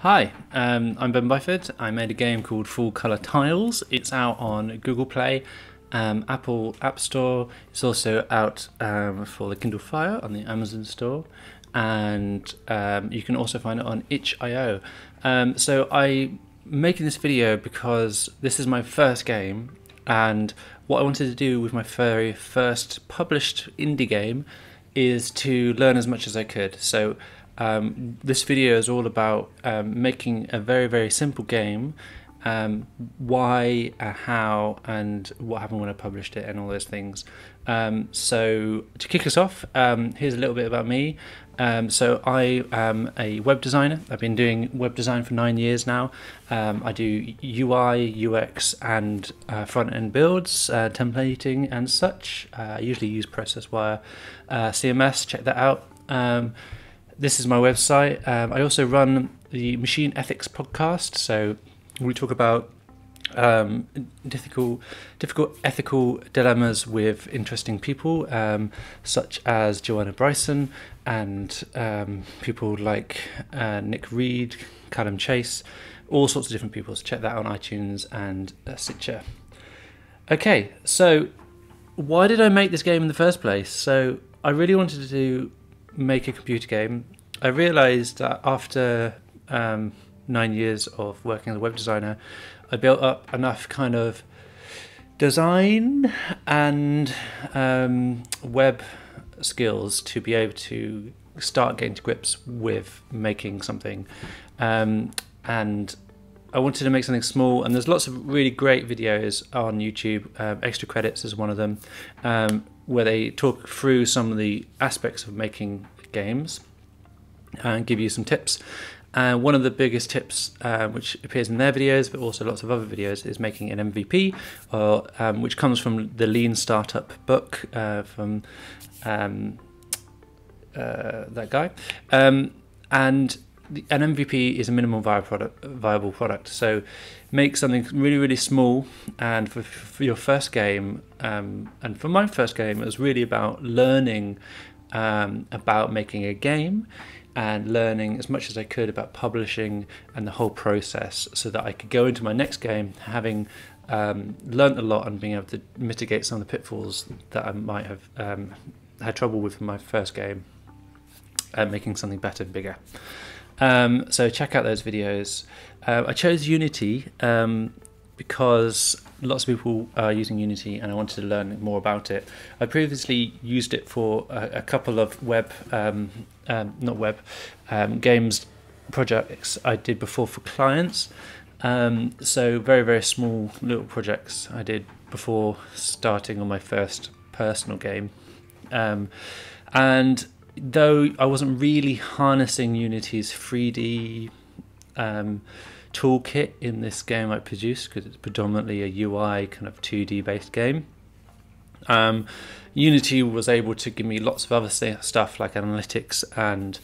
Hi, um, I'm Ben Byford. I made a game called Full Colour Tiles. It's out on Google Play, um, Apple App Store. It's also out um, for the Kindle Fire on the Amazon Store, and um, you can also find it on itch.io. Um, so I'm making this video because this is my first game, and what I wanted to do with my very first published indie game is to learn as much as I could. So um, this video is all about um, making a very, very simple game. Um, why, uh, how, and what happened when I published it, and all those things. Um, so, to kick us off, um, here's a little bit about me. Um, so, I am a web designer. I've been doing web design for nine years now. I do UI, UX, and uh, front end builds, uh, templating, and such. Uh, I usually use ProcessWire uh, CMS. Check that out this is my website. Um, I also run the Machine Ethics podcast, so we talk about um, difficult, difficult ethical dilemmas with interesting people, um, such as Joanna Bryson and um, people like uh, Nick Reed, Calum Chase, all sorts of different people. So check that out on iTunes and uh, Stitcher. Okay, so why did I make this game in the first place? So I really wanted to make a computer game, I realised that after um, nine years of working as a web designer, I built up enough kind of design and um, web skills to be able to start getting to grips with making something. Um, and I wanted to make something small, and there's lots of really great videos on YouTube. Um, Extra Credits is one of them, um, where they talk through some of the aspects of making games and give you some tips. Uh, one of the biggest tips, uh, which appears in their videos, but also lots of other videos, is making an MVP, or, um, which comes from the Lean Startup book uh, from um, uh, that guy. Um, and the, an MVP is a minimum viable product, viable product. So make something really, really small. And for, for your first game, um, and for my first game, it was really about learning um, about making a game and learning as much as I could about publishing and the whole process so that I could go into my next game having um, learned a lot and being able to mitigate some of the pitfalls that I might have um, had trouble with in my first game and making something better and bigger. Um, so check out those videos. Uh, I chose Unity um, because lots of people are using Unity and I wanted to learn more about it. I previously used it for a, a couple of web, um, um, not web, um, games projects I did before for clients. Um, so very, very small little projects I did before starting on my first personal game. Um, and though I wasn't really harnessing Unity's 3D um, toolkit in this game I produced because it's predominantly a UI kind of 2D based game. Um, Unity was able to give me lots of other stuff like analytics and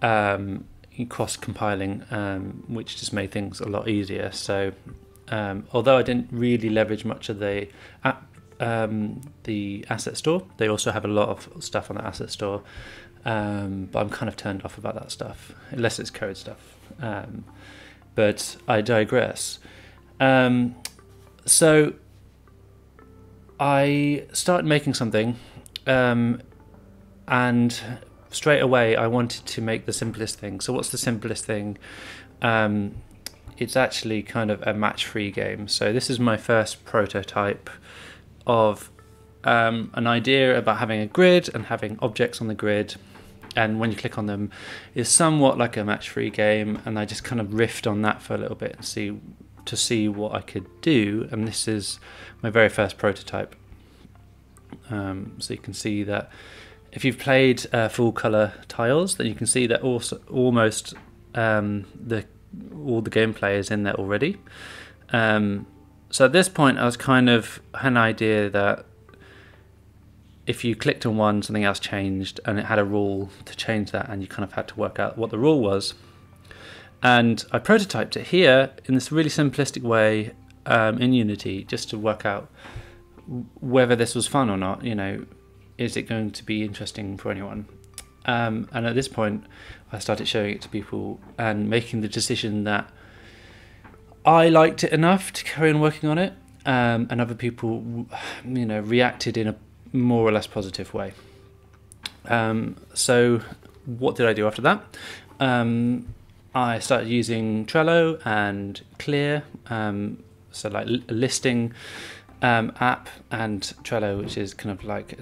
um, cross compiling, um, which just made things a lot easier. So, um, although I didn't really leverage much of the app, um, the asset store, they also have a lot of stuff on the asset store. Um, but I'm kind of turned off about that stuff, unless it's code stuff but I digress. So I started making something, um, and straight away I wanted to make the simplest thing. So what's the simplest thing? Um, it's actually kind of a match-three game. So this is my first prototype of um, an idea about having a grid and having objects on the grid and when you click on them is somewhat like a match-three game and I just kind of riffed on that for a little bit and see to see what I could do and this is my very first prototype um, so you can see that if you've played uh, full colour tiles then you can see that also almost um, the all the gameplay is in there already um, so at this point I was kind of had an idea that if you clicked on one, something else changed, and it had a rule to change that, and you kind of had to work out what the rule was. And I prototyped it here in this really simplistic way um, in Unity, just to work out whether this was fun or not. You know, is it going to be interesting for anyone? Um, and at this point, I started showing it to people and making the decision that I liked it enough to carry on working on it, um, and other people, you know, reacted in a more or less positive way. Um, so, what did I do after that? Um, I started using Trello and Clear, um, so like a listing um, app, and Trello, which is kind of like,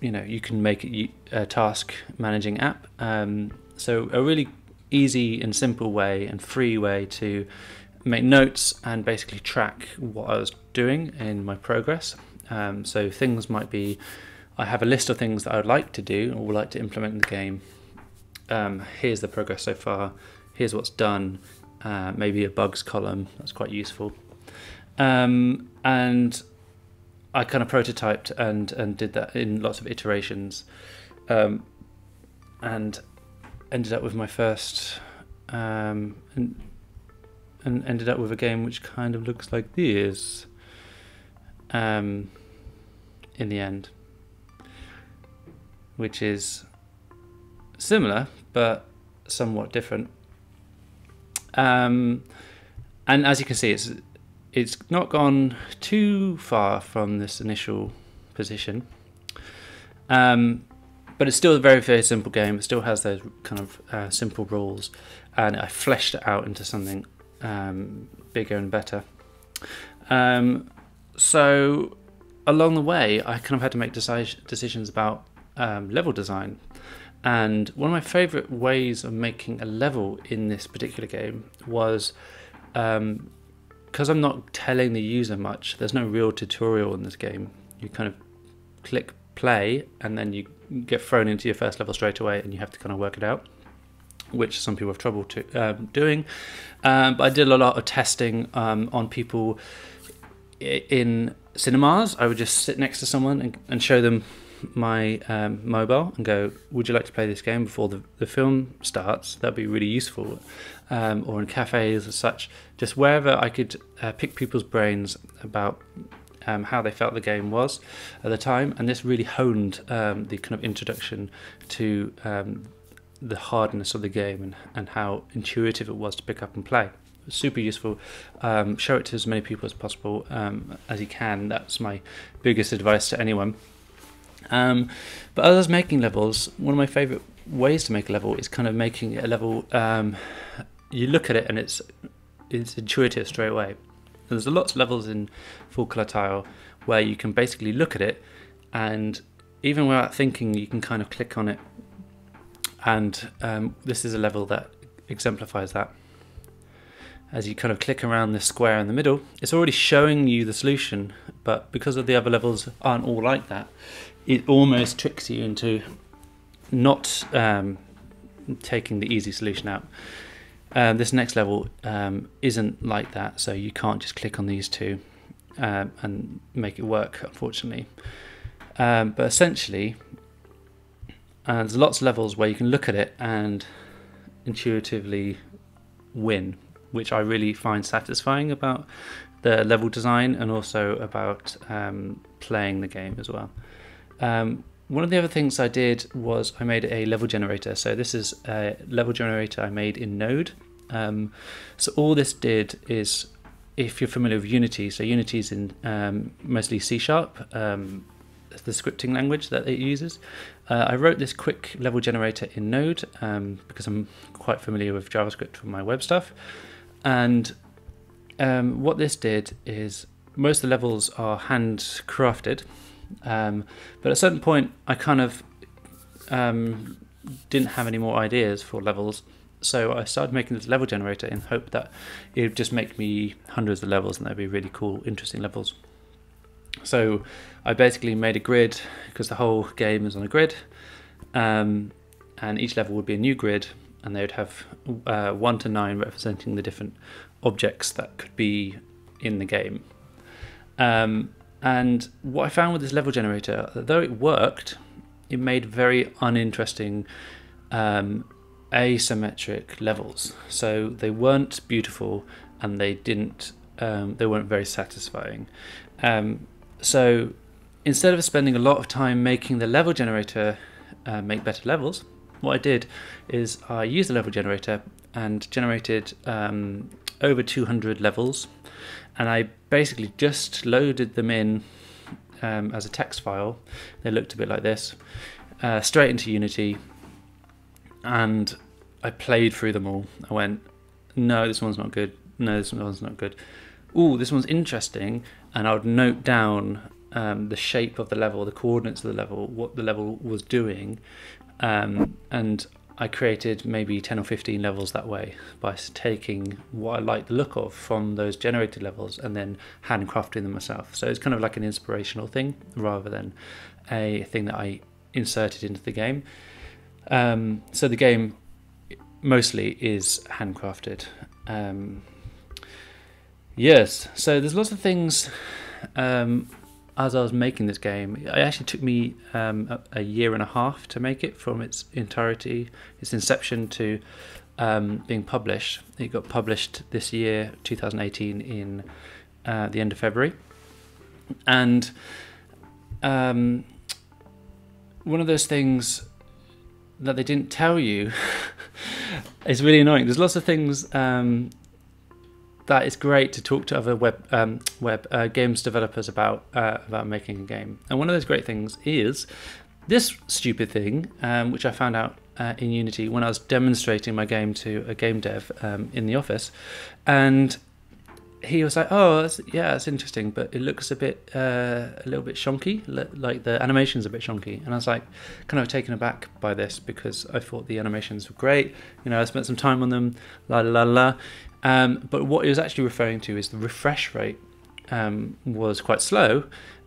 you know, you can make a task managing app. Um, so a really easy and simple way and free way to make notes and basically track what I was doing in my progress. Um, so things might be, I have a list of things that I would like to do or would like to implement in the game. Um, here's the progress so far. Here's what's done. Uh, maybe a bugs column. That's quite useful. Um, and I kind of prototyped and and did that in lots of iterations, um, and ended up with my first um, and, and ended up with a game which kind of looks like this um, in the end, which is similar but somewhat different. Um, and as you can see, it's it's not gone too far from this initial position. Um, but it's still a very very simple game. It still has those kind of uh, simple rules, and I fleshed it out into something um, bigger and better. Um, so along the way, I kind of had to make deci- decisions about um, level design. And one of my favorite ways of making a level in this particular game was because um, I'm not telling the user much, there's no real tutorial in this game. You kind of click play and then you get thrown into your first level straight away and you have to kind of work it out, which some people have trouble to, um, doing. Um, but I did a lot of testing um, on people in cinemas. I would just sit next to someone and, and show them my um, mobile and go, Would you like to play this game before the, the film starts? That'd be really useful. Um, or in cafes or such, just wherever I could uh, pick people's brains about um, how they felt the game was at the time. And this really honed um, the kind of introduction to um, the hardness of the game and, and how intuitive it was to pick up and play super useful. Um, show it to as many people as possible um, as you can. That's my biggest advice to anyone. Um, but as I was making levels, one of my favorite ways to make a level is kind of making a level. Um, you look at it and it's it's intuitive straight away. There's a lots of levels in full colour tile where you can basically look at it and even without thinking, you can kind of click on it. And um, this is a level that exemplifies that as you kind of click around this square in the middle, it's already showing you the solution, but because of the other levels aren't all like that, it almost tricks you into not um, taking the easy solution out. Um, this next level um, isn't like that, so you can't just click on these two um, and make it work, unfortunately. Um, but essentially, uh, there's lots of levels where you can look at it and intuitively win which I really find satisfying about the level design and also about um, playing the game as well. Um, one of the other things I did was I made a level generator. So this is a level generator I made in Node. Um, so all this did is, if you're familiar with Unity, so Unity is in um, mostly C Sharp, um, the scripting language that it uses. Uh, I wrote this quick level generator in Node um, because I'm quite familiar with JavaScript from my web stuff. And um, what this did is most of the levels are handcrafted, um, but at a certain point, I kind of um, didn't have any more ideas for levels. So I started making this level generator in hope that it would just make me hundreds of levels and they'd be really cool, interesting levels. So I basically made a grid because the whole game is on a grid, um, and each level would be a new grid and they would have uh, one to nine representing the different objects that could be in the game. Um, and what I found with this level generator, though it worked, it made very uninteresting um, asymmetric levels. So they weren't beautiful and they didn't um, they weren't very satisfying. Um, so instead of spending a lot of time making the level generator uh, make better levels, what I did is I used the level generator and generated um, over 200 levels, and I basically just loaded them in um, as a text file. They looked a bit like this, uh, straight into Unity, and I played through them all. I went, no, this one's not good. No, this one's not good. Ooh, this one's interesting, and I would note down um, the shape of the level, the coordinates of the level, what the level was doing, um, and I created maybe 10 or 15 levels that way by taking what I like the look of from those generated levels and then handcrafting them myself. So it's kind of like an inspirational thing rather than a thing that I inserted into the game. Um, so the game mostly is handcrafted. Um, yes, so there's lots of things um, as I was making this game, it actually took me um, a, year and a half to make it from its entirety, its inception to um, being published. It got published this year, 2018, in uh, the end of February. And um, one of those things that they didn't tell you is really annoying. There's lots of things um, that it's great to talk to other web um, web uh, games developers about uh, about making a game. And one of those great things is this stupid thing, um, which I found out uh, in Unity when I was demonstrating my game to a game dev um, in the office, and he was like, "Oh, that's, yeah, that's interesting, but it looks a bit, uh, a little bit shonky. Like the animation's a bit shonky." And I was like, kind of taken aback by this because I thought the animations were great. You know, I spent some time on them. La la la. Um, but what he was actually referring to is the refresh rate um, was quite slow,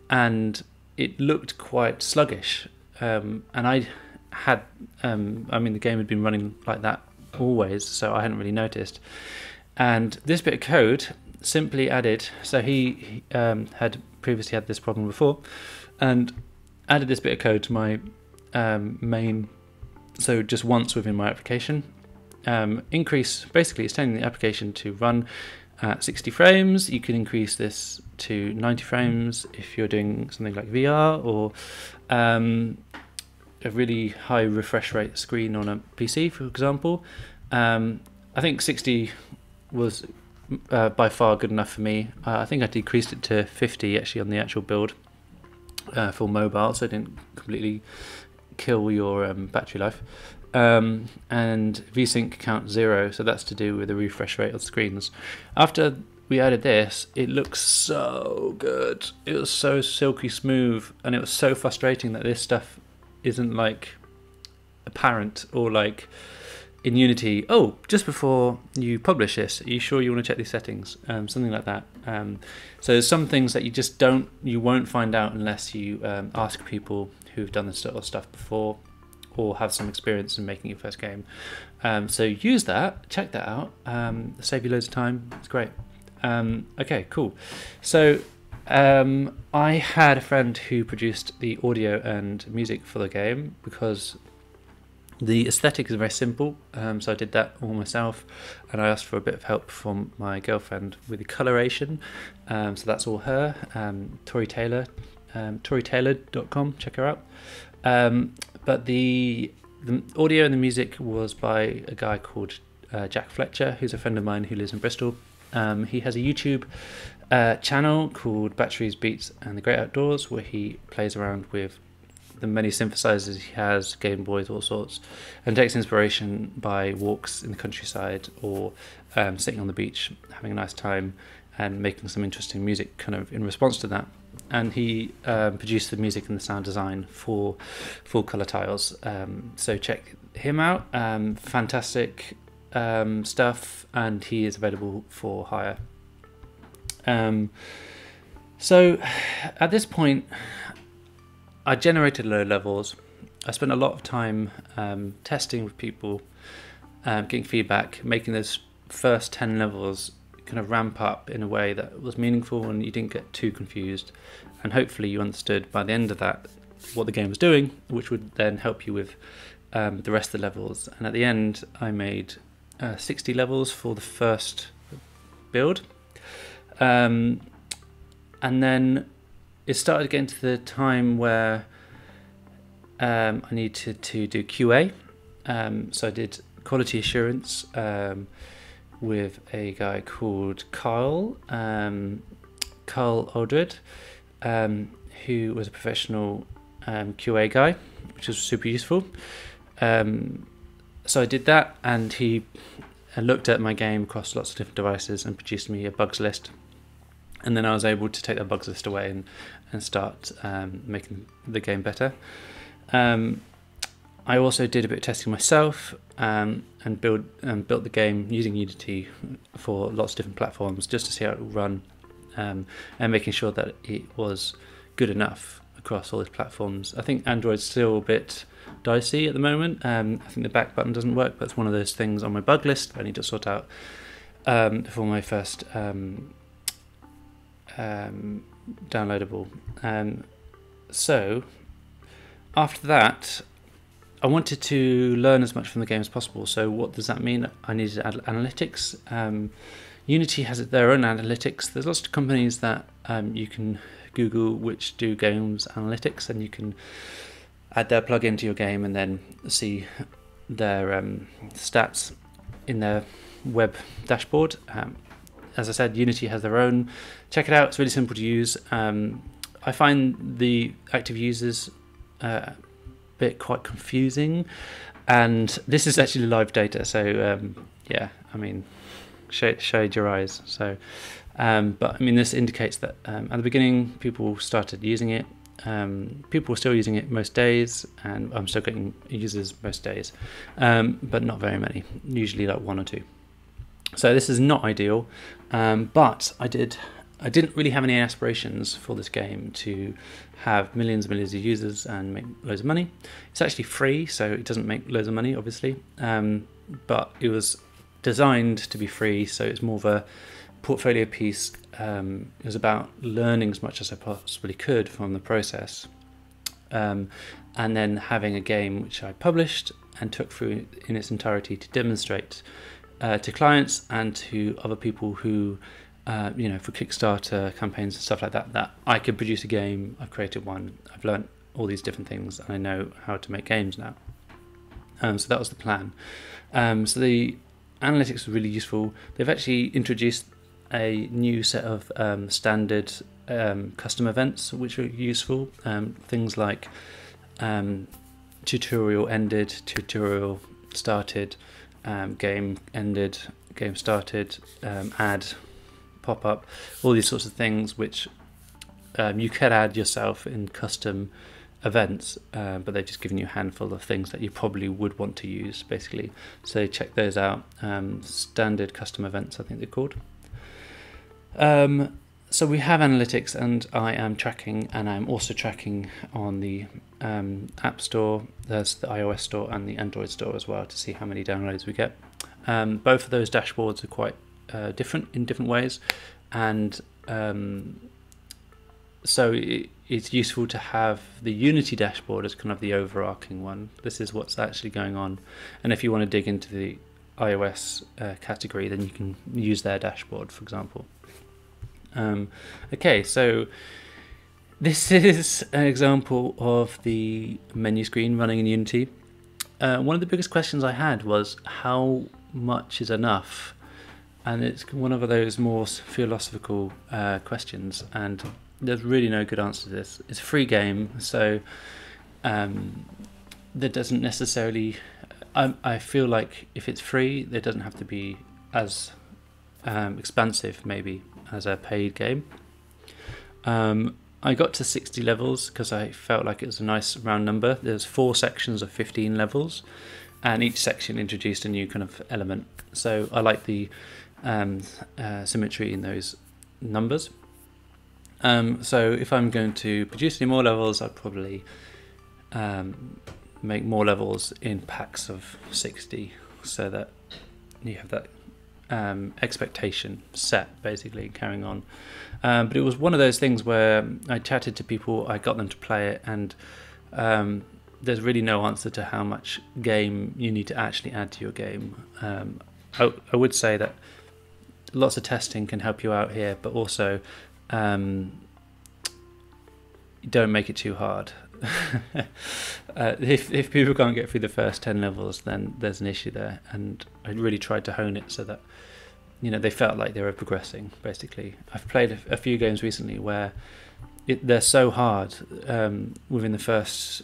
and it looked quite sluggish. Um, and I had, um, I mean, the game had been running like that always, so I hadn't really noticed. And this bit of code simply added, so he um, had previously had this problem before, and added this bit of code to my um, main, so just once within my application, um, increase, basically it's telling the application to run at 60 frames. You can increase this to 90 frames if you're doing something like VR or um, a really high refresh rate screen on a PC, for example. Um, I think 60 was uh, by far good enough for me. Uh, I think I decreased it to 50 actually on the actual build uh, for mobile, so I didn't completely kill your um, battery life um, and VSync count zero, so that's to do with the refresh rate of screens. After we added this, it looks so good. It was so silky smooth, and it was so frustrating that this stuff isn't like apparent or like in Unity. Oh, just before you publish this, are you sure you want to check these settings? Um, something like that. Um, so there's some things that you just don't, you won't find out unless you um, ask people who've done this sort of stuff before or have some experience in making your first game. Um, so use that, check that out, um, save you loads of time. It's great. Um, okay, cool. So um, I had a friend who produced the audio and music for the game because the aesthetic is very simple. Um, so I did that all myself, and I asked for a bit of help from my girlfriend with the coloration. Um, so that's all her. Tori Taylor, um, ToriTaylor.com. Check her out. Um, but the the audio and the music was by a guy called uh, Jack Fletcher, who's a friend of mine who lives in Bristol. Um, he has a YouTube uh, channel called Batteries, Beats, and the Great Outdoors, where he plays around with the many synthesizers he has, Game Boys, all sorts, and takes inspiration by walks in the countryside or um, sitting on the beach, having a nice time, and making some interesting music kind of in response to that and he um, produced the music and the sound design for Full Colour Tiles. Um, so check him out. Um, fantastic um, stuff, and he is available for hire. Um, so at this point, I generated low levels. I spent a lot of time um, testing with people, getting feedback, making those first 10 levels kind of ramp up in a way that was meaningful and you didn't get too confused. And hopefully, you understood by the end of that what the game was doing, which would then help you with um, the rest of the levels. And at the end, I made uh, 60 levels for the first build. Um, and then it started getting to the time where um, I needed to do QA. Um, so I did quality assurance um, with a guy called Carl, um, Carl Aldred, um, who was a professional um, QA guy, which was super useful. Um, so I did that, and he looked at my game across lots of different devices and produced me a bugs list. And then I was able to take that bugs list away and, and start um, making the game better. Um, I also did a bit of testing myself um, and build um, built the game using Unity for lots of different platforms just to see how it would run um, and making sure that it was good enough across all these platforms. I think Android's still a bit dicey at the moment. Um, I think the back button doesn't work, but it's one of those things on my bug list I need to sort out um, for my first um, downloadable. So after that, I wanted to learn as much from the game as possible. So what does that mean? I needed analytics. Um, Unity has their own analytics. There's lots of companies that you can Google which do games analytics, and you can add their plugin to your game and then see their um, stats in their web dashboard. Um, as I said, Unity has their own. Check it out; it's really simple to use. Um, I find the active users uh, bit quite confusing, and this is actually live data. So um, yeah, I mean, shade, shade your eyes. So, um, but I mean, this indicates that um, at the beginning people started using it um, people were still using it most days, and I'm still getting users most days, um, but not very many. Usually like one or two. So this is not ideal, um, but I did. I didn't really have any aspirations for this game to have millions and millions of users and make loads of money. It's actually free, so it doesn't make loads of money, obviously. Um, but it was designed to be free, so it's more of a portfolio piece um, was about learning as much as I possibly could from the process, um, and then having a game which I published and took through in its entirety to demonstrate uh, to clients and to other people who, uh, you know, for Kickstarter campaigns and stuff like that, that I could produce a game. I've created one. I've learned all these different things, and I know how to make games now. Um, so that was the plan. Um, so the analytics was really useful. They've actually introduced a new set of um, standard um, custom events which are useful. Um, things like um, tutorial ended, tutorial started, game ended, game started, add, pop up, all these sorts of things which you could add yourself in custom events, uh, but they've just given you a handful of things that you probably would want to use, basically. So check those out. Um, standard custom events, I think they're called. Um, so we have analytics, and I am tracking, and I'm also tracking on the um, App Store, there's the iOS Store, and the Android Store as well to see how many downloads we get. Um, both of those dashboards are quite uh, different in different ways, and um, so it, it's useful to have the Unity dashboard as kind of the overarching one. This is what's actually going on, and if you want to dig into the iOS uh, category, then you can use their dashboard, for example. Um, okay, so this is an example of the menu screen running in Unity. Uh, one of the biggest questions I had was how much is enough? And it's one of those more philosophical uh, questions, and there's really no good answer to this. It's a free game, so um, there doesn't necessarily. I, I feel like if it's free, there doesn't have to be as um, expansive, maybe as a paid game. Um, I got to 60 levels because I felt like it was a nice round number. There's four sections of 15 levels, and each section introduced a new kind of element. So I like the um, uh, symmetry in those numbers. Um, so if I'm going to produce any more levels, I'd probably um, make more levels in packs of 60 so that you have that um, expectation set, basically carrying on. Um, but it was one of those things where I chatted to people, I got them to play it, and um, there's really no answer to how much game you need to actually add to your game. Um, I, I, would say that lots of testing can help you out here, but also um, don't make it too hard. uh, if if people can't get through the first ten levels, then there's an issue there, and I really tried to hone it so that you know they felt like they were progressing. Basically, I've played a, a few games recently where it, they're so hard um, within the first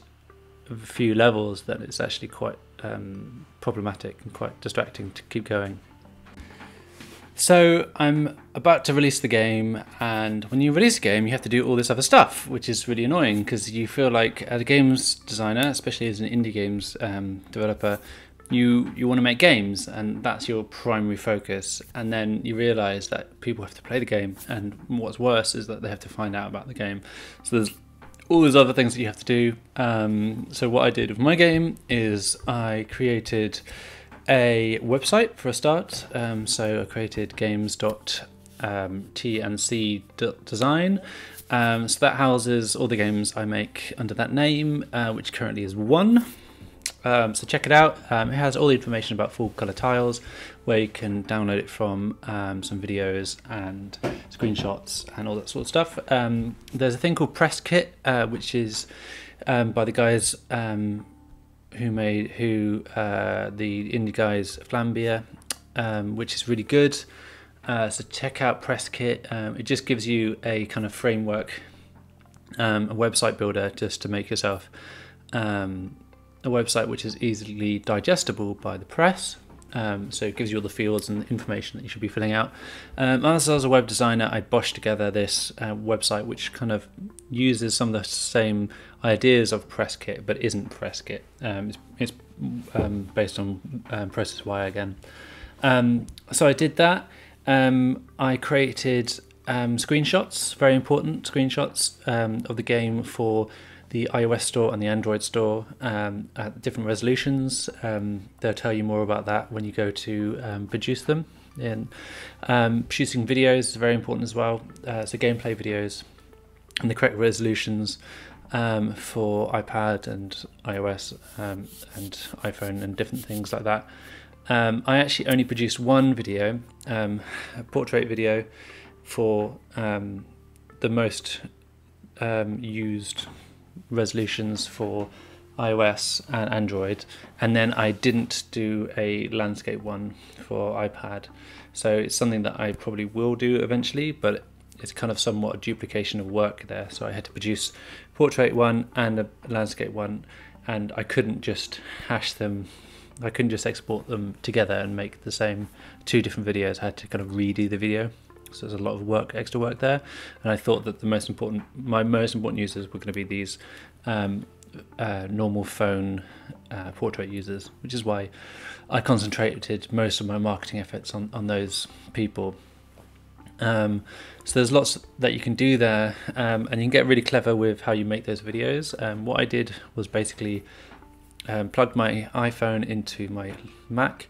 few levels that it's actually quite um, problematic and quite distracting to keep going. So I'm about to release the game, and when you release a game, you have to do all this other stuff, which is really annoying because you feel like as a games designer, especially as an indie games um, developer, you you want to make games, and that's your primary focus. And then you realise that people have to play the game, and what's worse is that they have to find out about the game. So there's all these other things that you have to do. Um, so what I did with my game is I created a website for a start. Um, so I created games.tnc.design. Um, so that houses all the games I make under that name, uh, which currently is one. Um, so check it out. Um, it has all the information about full colour tiles, where you can download it from, um, some videos and screenshots and all that sort of stuff. Um, there's a thing called Press Kit, uh, which is um, by the guys um, who made who uh, the indie guys Vlambeer, um, which is really good. Uh, so check out Press Kit. Um, it just gives you a kind of framework, um, a website builder, just to make yourself um, a website which is easily digestible by the press. Um, so it gives you all the fields and information that you should be filling out. Um, as, as a web designer, I boshed together this uh, website which kind of uses some of the same ideas of PressKit, but isn't PressKit. Um, it's, it's um, based on um, Y again. Um, so I did that. Um, I created um, screenshots, very important screenshots um, of the game for the iOS store and the Android store at different resolutions. They'll tell you more about that when you go to produce them. And producing videos is very important as well. Uh, so gameplay videos and the correct resolutions um, for iPad and iOS um, and iPhone and different things like that. Um, I actually only produced one video, um, a portrait video, for um, the most um, used resolutions for iOS and Android, and then I didn't do a landscape one for iPad. So it's something that I probably will do eventually, but it's kind of somewhat a duplication of work there. So I had to produce portrait one and a landscape one, and I couldn't just hash them. I couldn't just export them together and make the same two different videos. I had to kind of redo the video. So there's a lot of work, extra work there, and I thought that the most important, my most important users were going to be these um, uh, normal phone uh, portrait users, which is why I concentrated most of my marketing efforts on, on those people um, so there's lots that you can do there, um, and you can get really clever with how you make those videos. Um, what I did was basically um, plugged my iPhone into my Mac,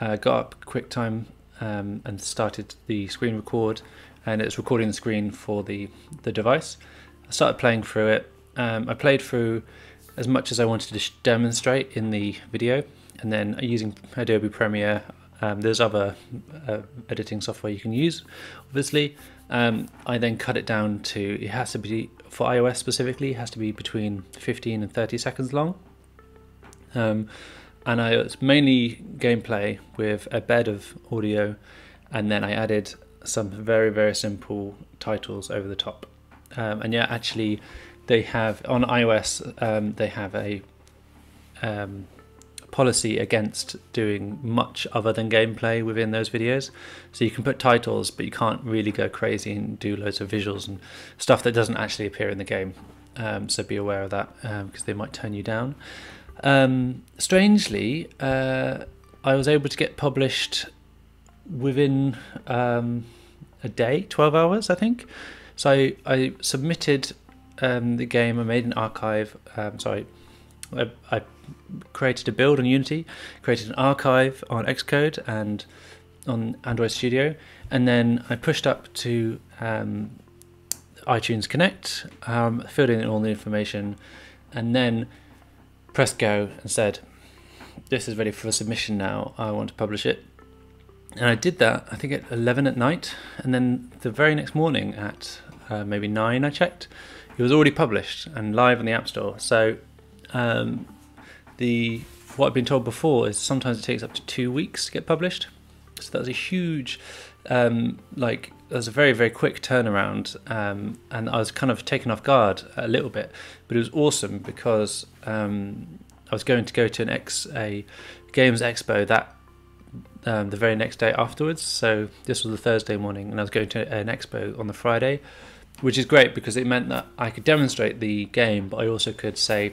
uh, got up QuickTime, um, and started the screen record, and it's recording the screen for the the device. I started playing through it. Um, I played through as much as I wanted to demonstrate in the video, and then using Adobe Premiere, um, there's other uh, editing software you can use, obviously. Um, I then cut it down to, it has to be, for iOS specifically, it has to be between 15 and 30 seconds long. Um, and I, it's mainly gameplay with a bed of audio, and then I added some very, very simple titles over the top. Um, and yeah, actually, they have, on iOS, um, they have a um, policy against doing much other than gameplay within those videos. So you can put titles, but you can't really go crazy and do loads of visuals and stuff that doesn't actually appear in the game. Um, so be aware of that because um, they might turn you down. Um, strangely, uh, I was able to get published within um, a day, 12 hours, I think. So I, I submitted um, the game, I made an archive, um, sorry, I, I created a build on Unity, created an archive on Xcode and on Android Studio, and then I pushed up to um, iTunes Connect, um, filled in all the information, and then pressed go and said, "This is ready for submission now. I want to publish it." And I did that. I think at 11 at night, and then the very next morning at uh, maybe nine, I checked. it was already published and live on the App Store. So um, the what I've been told before is sometimes it takes up to two weeks to get published. So that was a huge, um, like, that was a very very quick turnaround, um, and I was kind of taken off guard a little bit, but it was awesome because um, I was going to go to an X a games expo that um, the very next day afterwards. So this was the Thursday morning, and I was going to an expo on the Friday, which is great because it meant that I could demonstrate the game, but I also could say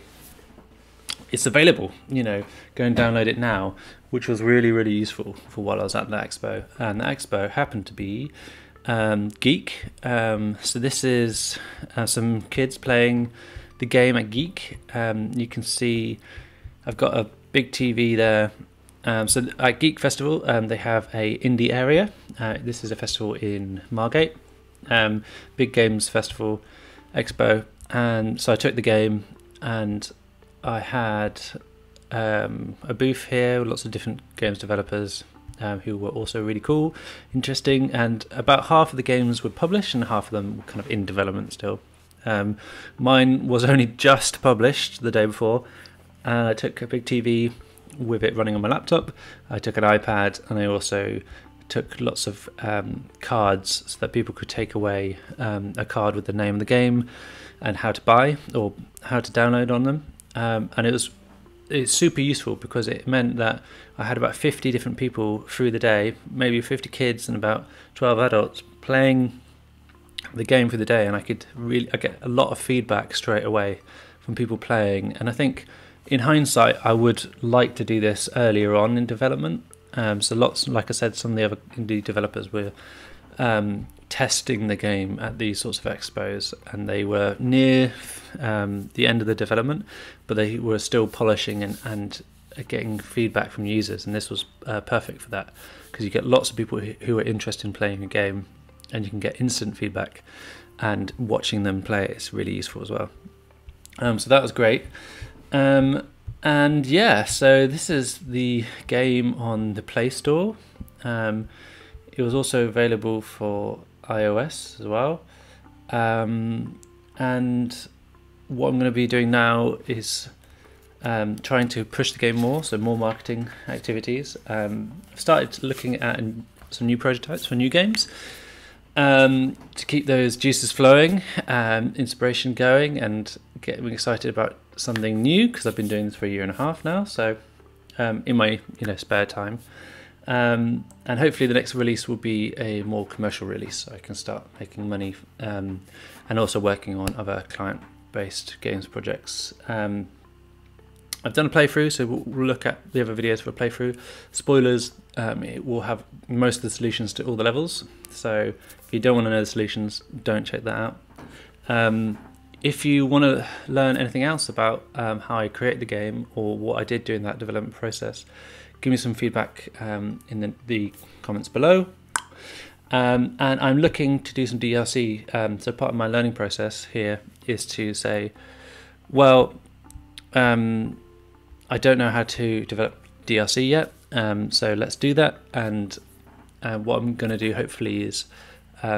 it's available. You know, go and download it now, which was really really useful for while I was at the expo. And the expo happened to be um, Geek. Um, so this is uh, some kids playing the game at Geek. Um, you can see I've got a big TV there. Um, so at Geek Festival, um, they have a indie area. Uh, this is a festival in Margate, um, big games festival expo. And so I took the game, and I had um, a booth here with lots of different games developers um, who were also really cool, interesting. And about half of the games were published, and half of them were kind of in development still. Um, mine was only just published the day before, and I took a big TV with it running on my laptop. I took an iPad, and I also took lots of um, cards so that people could take away um, a card with the name of the game and how to buy or how to download on them. Um, and it was it's super useful because it meant that I had about 50 different people through the day, maybe 50 kids and about 12 adults playing the game for the day, and I could really I get a lot of feedback straight away from people playing. And I think in hindsight, I would like to do this earlier on in development. Um, so lots, like I said, some of the other indie developers were um, testing the game at these sorts of expos, and they were near um, the end of the development, but they were still polishing and, and getting feedback from users, and this was uh, perfect for that because you get lots of people who are interested in playing a game, and you can get instant feedback, and watching them play is really useful as well. Um, so that was great. Um, and yeah, so this is the game on the Play Store. Um, it was also available for iOS as well. Um, and what I'm going to be doing now is um, trying to push the game more, so more marketing activities. Um, I've started looking at some new prototypes for new games um, to keep those juices flowing, um, inspiration going, and getting excited about something new because I've been doing this for a year and a half now. So um, in my you know spare time, um, and hopefully the next release will be a more commercial release, so I can start making money um, and also working on other client-based games projects. Um, I've done a playthrough, so we'll, we'll, look at the other videos for a playthrough. Spoilers, um, it will have most of the solutions to all the levels, so if you don't want to know the solutions, don't check that out. Um, if you want to learn anything else about um, how I create the game or what I did during that development process, give me some feedback um, in the, the, comments below. Um, and I'm looking to do some DLC. Um, so part of my learning process here is to say, well, um, I don't know how to develop DLC yet, um, so let's do that. And uh, what I'm going to do hopefully is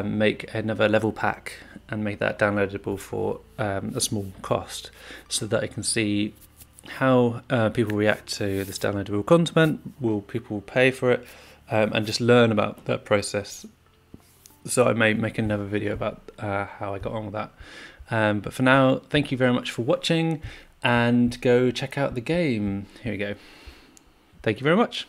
make another level pack and make that downloadable for um, a small cost so that I can see how uh, people react to this downloadable content, will people pay for it, um, and just learn about that process. So I may make another video about uh, how I got on with that. Um, but for now, thank you very much for watching and go check out the game. Here we go. Thank you very much.